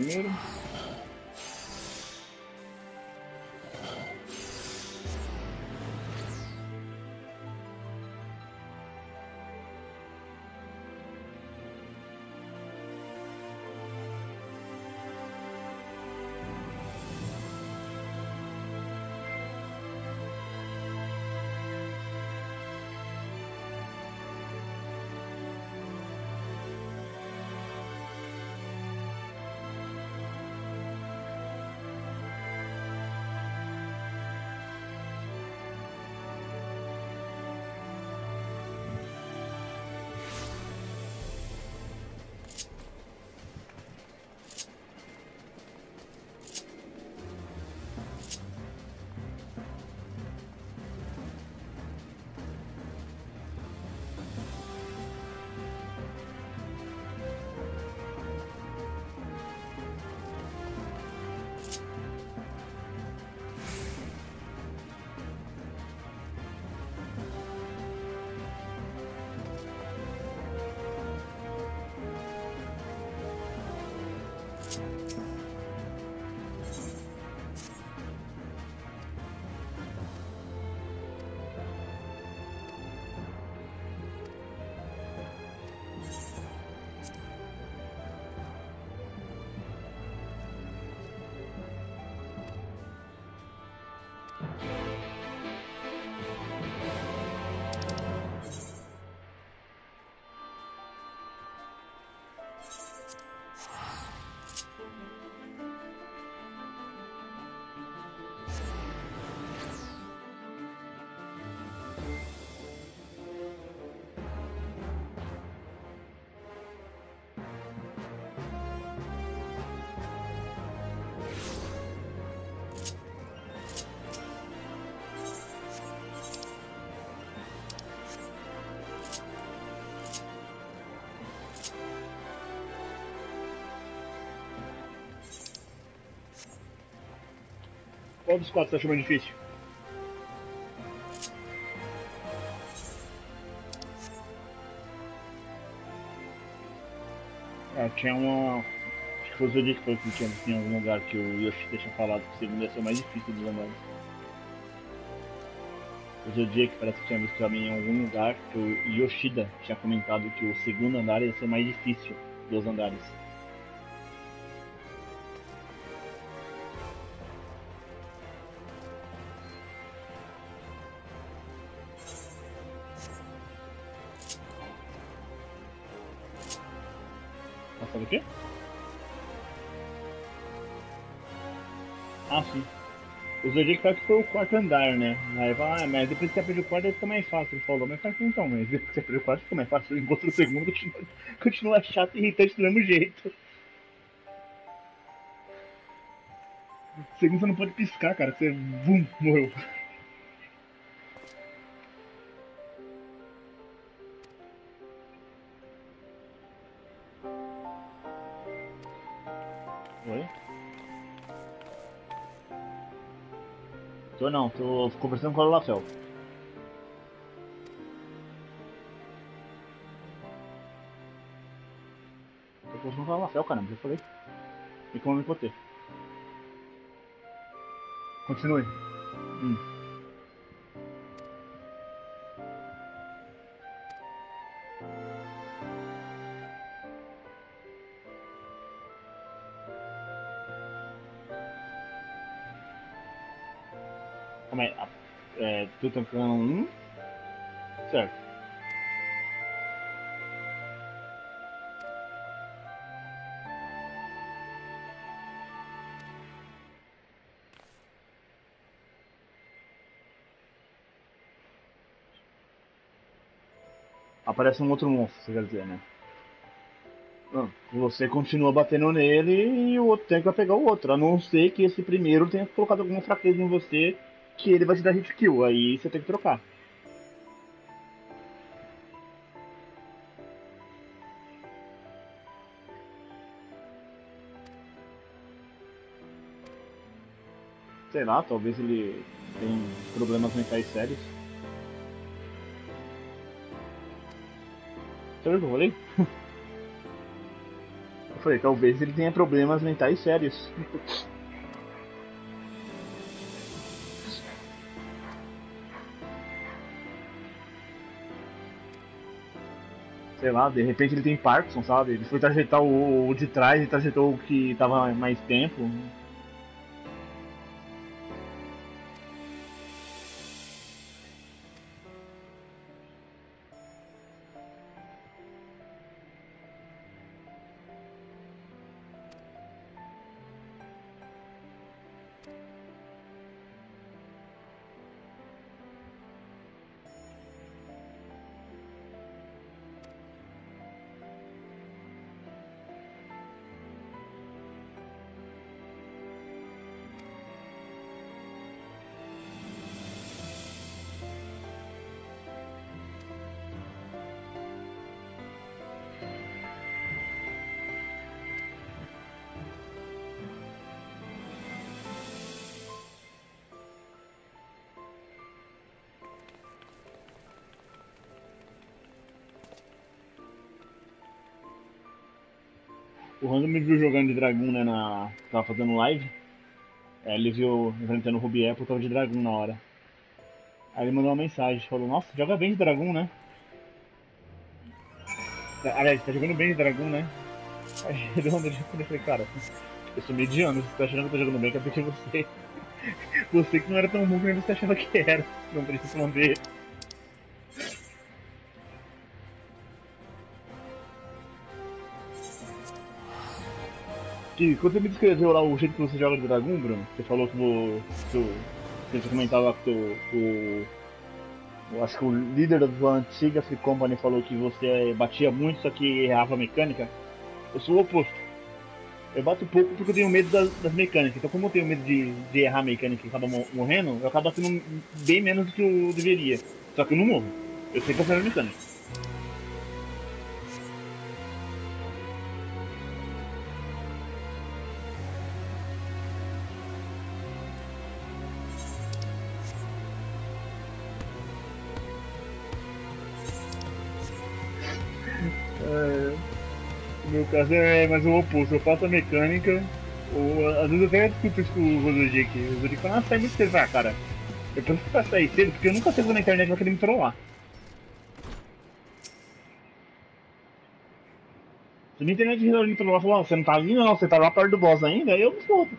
Vamos lá na Qual dos quatro você achou mais difícil? Ah, tinha uma. Acho que foi o Zodiac que tinha, tinha algum lugar que o Yoshi deixa falado que o segundo ia ser o mais difícil dos andares. O Zodiac parece que tinha visto também em algum lugar que o Yoshida tinha comentado que o segundo andar ia ser mais difícil dos andares. Sabe o quê? Ah, sim. O Zodiac que foi o quarto andar, né? Aí fala, ah, mas depois que você aprende o quarto, fica mais fácil. Ele falou, mas faz então, mas depois que você aprende o quarto, fica mais fácil. Enquanto o segundo continua, continua chato e irritante do mesmo jeito. O segundo você não pode piscar, cara. Você, vum, morreu. Tô não, tô conversando com a Lafel. Tô conversando com a Lafel, caramba, já falei. E como me botei. Continue. Hum. É, tu tá com um. Certo. Aparece um outro monstro, você quer dizer, né? Você continua batendo nele e o outro tem que pegar o outro. A não ser que esse primeiro tenha colocado alguma fraqueza em você que ele vai te dar hit kill. Aí você tem que trocar. Sei lá, talvez ele tem problemas mentais sérios. Viu o que eu falei? Eu falei, talvez ele tenha problemas mentais sérios. sei lá, de repente ele tem Parkinson, sabe? Ele foi trajetar o, o de trás e trajetou o que tava mais tempo. O Rando me viu jogando de dragão, né, na... Tava fazendo live. Aí ele viu enfrentando o Ruby Apple, tava de dragão na hora. Aí ele mandou uma mensagem, falou, nossa, joga bem de dragão, né? Aliás, tá jogando bem de dragão, né? Aí ele mandou eu falei, cara, eu sou mediano, você tá achando que eu tô jogando bem, é porque você. Você que não era tão bom quanto você achava que era. Não precisa responder. Que quando você me descreveu lá o jeito que você joga de dragão, Bruno, você falou que. Que você comentava que o, o. Acho que o líder da antiga Free Company falou que você batia muito, só que errava a mecânica. Eu sou o oposto. Eu bato pouco porque eu tenho medo das, das mecânicas. Então, como eu tenho medo de, de errar a mecânica e acabar morrendo, eu acabo batendo bem menos do que eu deveria. Só que eu não morro. Eu sei que eu a mecânica. Caso é mais o oposto, eu faço a mecânica, ou às vezes eu até discuto isso com o Rodrigo aqui. O Rodrigo fala, ah, sai muito cedo, ah, cara. Eu prefiro sair cedo porque eu nunca sei na internet vai querer me trollar. Se minha internet resolve me trollar falar, você não tá ali não, você tá lá perto do boss ainda, aí eu me solto.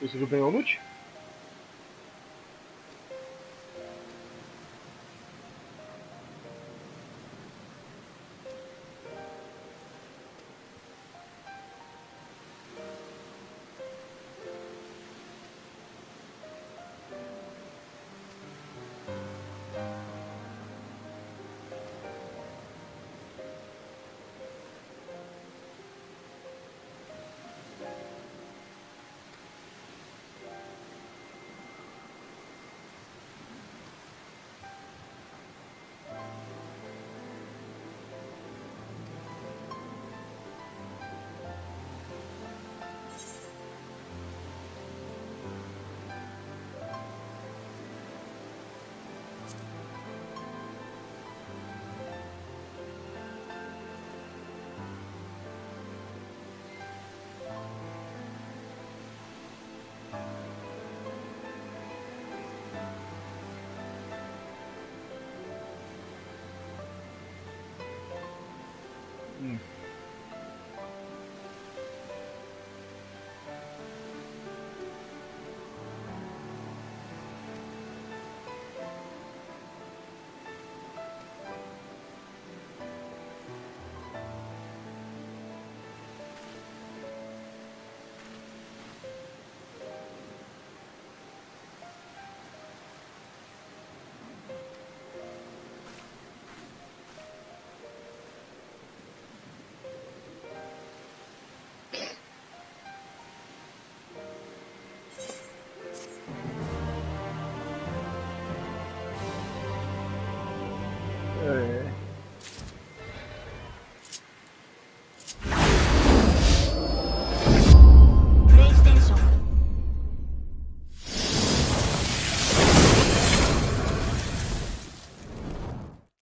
Conseguiu pegar o loot? Mm.